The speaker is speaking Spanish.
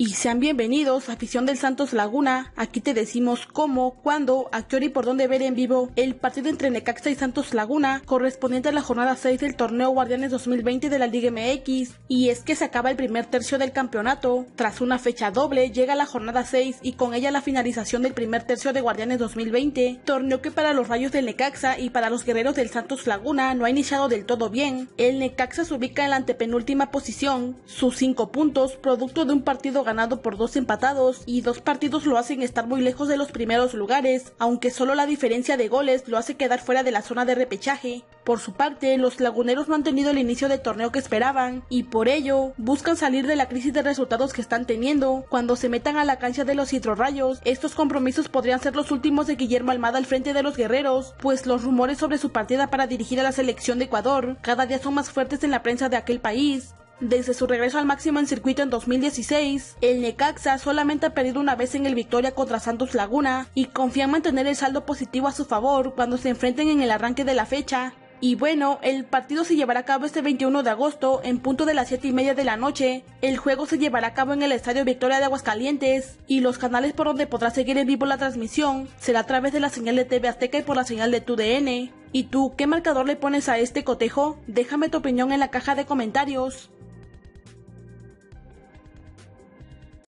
Y sean bienvenidos, afición del Santos Laguna. Aquí te decimos cómo, cuándo, a qué hora y por dónde ver en vivo el partido entre Necaxa y Santos Laguna, correspondiente a la jornada 6 del torneo Guardianes 2020 de la Liga MX. Y es que se acaba el primer tercio del campeonato. Tras una fecha doble, llega la jornada 6 y con ella la finalización del primer tercio de Guardianes 2020. Torneo que para los rayos del Necaxa y para los guerreros del Santos Laguna no ha iniciado del todo bien. El Necaxa se ubica en la antepenúltima posición. Sus 5 puntos, producto de un partido ganado por dos empatados y dos partidos lo hacen estar muy lejos de los primeros lugares, aunque solo la diferencia de goles lo hace quedar fuera de la zona de repechaje. Por su parte, los laguneros no han tenido el inicio de torneo que esperaban y por ello buscan salir de la crisis de resultados que están teniendo. Cuando se metan a la cancha de los hidrorrayos, estos compromisos podrían ser los últimos de Guillermo Almada al frente de los guerreros, pues los rumores sobre su partida para dirigir a la selección de Ecuador cada día son más fuertes en la prensa de aquel país. Desde su regreso al máximo en circuito en 2016, el Necaxa solamente ha perdido una vez en el victoria contra Santos Laguna y confía en mantener el saldo positivo a su favor cuando se enfrenten en el arranque de la fecha. Y bueno, el partido se llevará a cabo este 21 de agosto en punto de las 7 y media de la noche. El juego se llevará a cabo en el Estadio Victoria de Aguascalientes y los canales por donde podrás seguir en vivo la transmisión será a través de la señal de TV Azteca y por la señal de TUDN. ¿Y tú qué marcador le pones a este cotejo? Déjame tu opinión en la caja de comentarios.